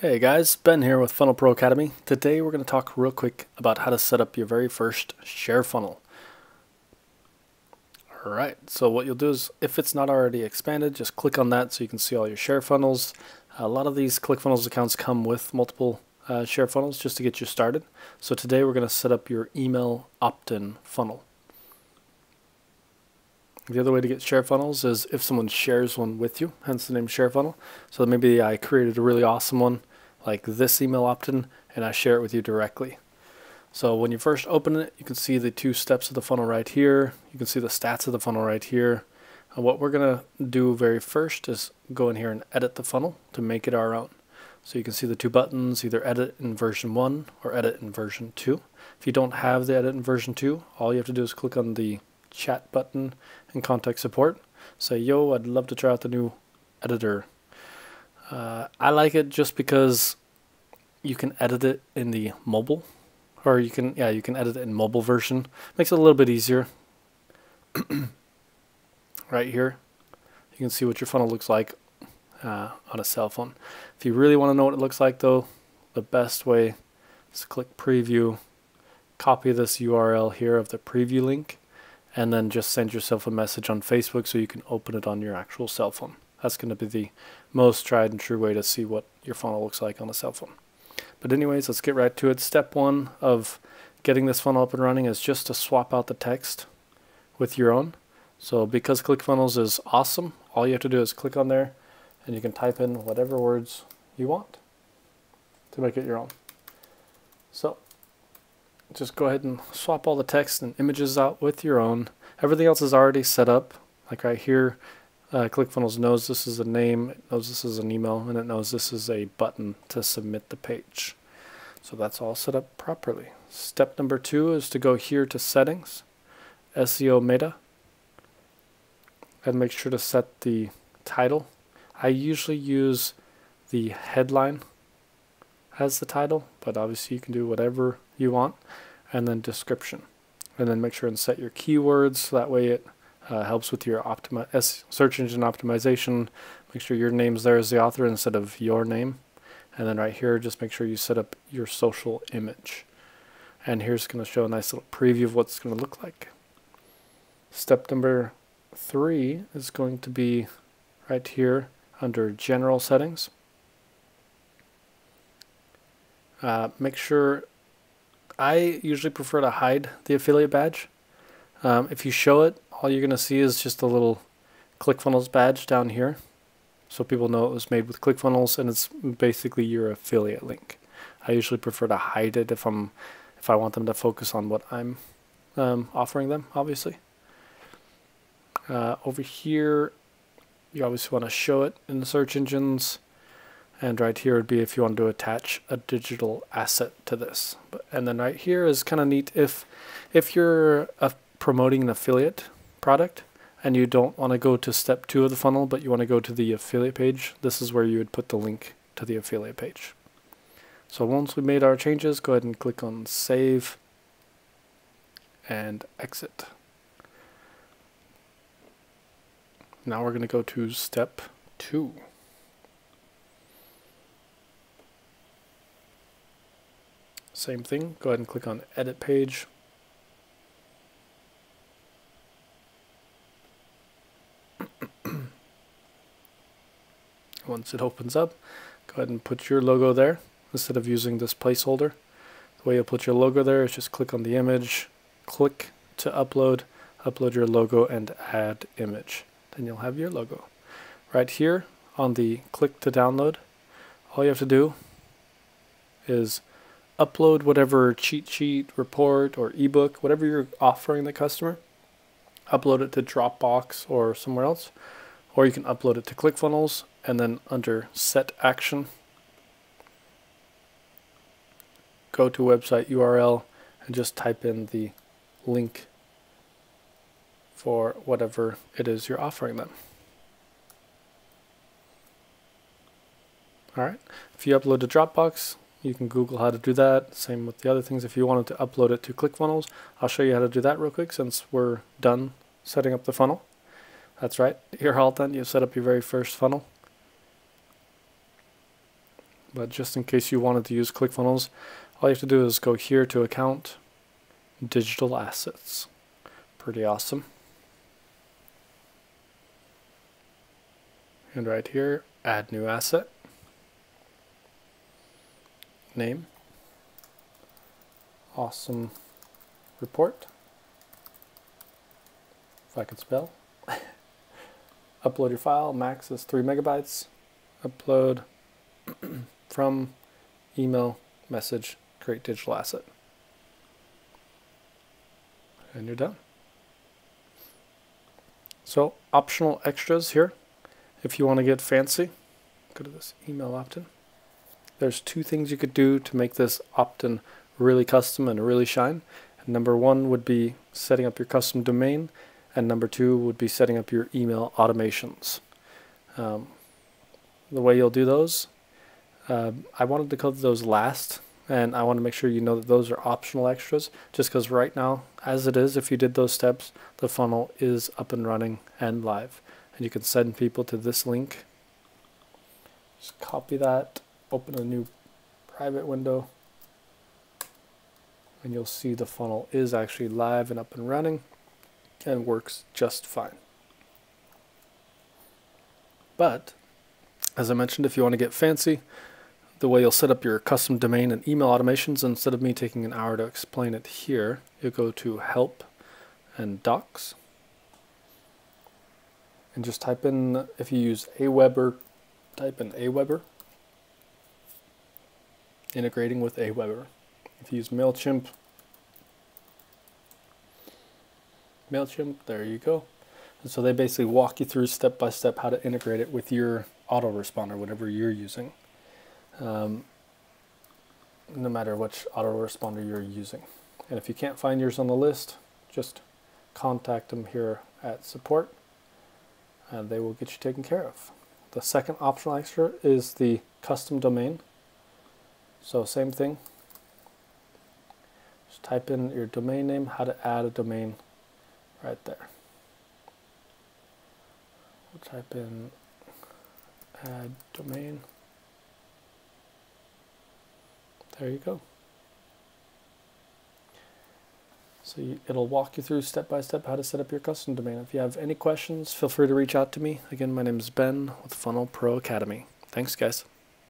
Hey guys, Ben here with Funnel Pro Academy. Today we're going to talk real quick about how to set up your very first share funnel. Alright, so what you'll do is, if it's not already expanded, just click on that so you can see all your share funnels. A lot of these ClickFunnels accounts come with multiple uh, share funnels just to get you started. So today we're going to set up your email opt-in funnel. The other way to get share funnels is if someone shares one with you, hence the name share funnel. So maybe I created a really awesome one like this email opt-in and I share it with you directly. So when you first open it, you can see the two steps of the funnel right here. You can see the stats of the funnel right here. And what we're going to do very first is go in here and edit the funnel to make it our own. So you can see the two buttons, either edit in version 1 or edit in version 2. If you don't have the edit in version 2, all you have to do is click on the chat button and contact support. Say, yo, I'd love to try out the new editor. Uh, I like it just because you can edit it in the mobile, or you can, yeah, you can edit it in mobile version. Makes it a little bit easier. right here, you can see what your funnel looks like uh, on a cell phone. If you really want to know what it looks like, though, the best way is click preview, copy this URL here of the preview link, and then just send yourself a message on Facebook so you can open it on your actual cell phone. That's going to be the most tried and true way to see what your funnel looks like on a cell phone. But anyways, let's get right to it. Step one of getting this funnel up and running is just to swap out the text with your own. So because ClickFunnels is awesome, all you have to do is click on there and you can type in whatever words you want to make it your own. So just go ahead and swap all the text and images out with your own. Everything else is already set up. Like right here, uh, ClickFunnels knows this is a name, it knows this is an email, and it knows this is a button to submit the page. So that's all set up properly. Step number two is to go here to settings, SEO meta, and make sure to set the title. I usually use the headline as the title, but obviously you can do whatever you want, and then description. And then make sure and set your keywords, so that way it uh, helps with your optimi search engine optimization. Make sure your name's there as the author instead of your name. And then right here, just make sure you set up your social image. And here's going to show a nice little preview of what it's going to look like. Step number three is going to be right here under general settings. Uh, make sure I usually prefer to hide the affiliate badge. Um, if you show it, all you're going to see is just a little ClickFunnels badge down here. So people know it was made with ClickFunnels and it's basically your affiliate link. I usually prefer to hide it if I'm if I want them to focus on what I'm um, offering them, obviously. Uh, over here, you obviously want to show it in the search engines. And right here would be if you want to attach a digital asset to this. But, and then right here is kind of neat if if you're promoting an affiliate product and you don't want to go to step two of the funnel, but you want to go to the affiliate page, this is where you would put the link to the affiliate page. So once we made our changes, go ahead and click on save and exit. Now we're going to go to step two. Same thing, go ahead and click on edit page. Once it opens up, go ahead and put your logo there instead of using this placeholder. The way you'll put your logo there is just click on the image, click to upload, upload your logo and add image. Then you'll have your logo. Right here on the click to download, all you have to do is upload whatever cheat sheet, report, or ebook, whatever you're offering the customer, upload it to Dropbox or somewhere else, or you can upload it to ClickFunnels and then under set action, go to website URL and just type in the link for whatever it is you're offering them. Alright, if you upload to Dropbox, you can Google how to do that. Same with the other things. If you wanted to upload it to ClickFunnels, I'll show you how to do that real quick since we're done setting up the funnel. That's right. You're all done. You've set up your very first funnel. But just in case you wanted to use ClickFunnels, all you have to do is go here to account, digital assets. Pretty awesome. And right here, add new asset, name, awesome report, if I can spell. Upload your file, max is 3 megabytes. Upload from email, message, create digital asset. And you're done. So optional extras here. If you want to get fancy, go to this email opt-in. There's two things you could do to make this opt-in really custom and really shine. And number one would be setting up your custom domain, and number two would be setting up your email automations. Um, the way you'll do those, uh, I wanted to cover those last, and I want to make sure you know that those are optional extras, just because right now, as it is, if you did those steps, the funnel is up and running and live and you can send people to this link. Just copy that, open a new private window, and you'll see the funnel is actually live and up and running and works just fine. But, as I mentioned, if you want to get fancy, the way you'll set up your custom domain and email automations, instead of me taking an hour to explain it here, you go to Help and Docs and just type in, if you use Aweber, type in Aweber, integrating with Aweber. If you use MailChimp, MailChimp, there you go. And so they basically walk you through step by step how to integrate it with your autoresponder, whatever you're using. Um, no matter which autoresponder you're using. And if you can't find yours on the list, just contact them here at support and they will get you taken care of. The second optional extra is the custom domain. So same thing. Just type in your domain name, how to add a domain right there. We'll type in add domain. There you go. So you, it'll walk you through step by step how to set up your custom domain. If you have any questions, feel free to reach out to me. Again, my name is Ben with Funnel Pro Academy. Thanks, guys.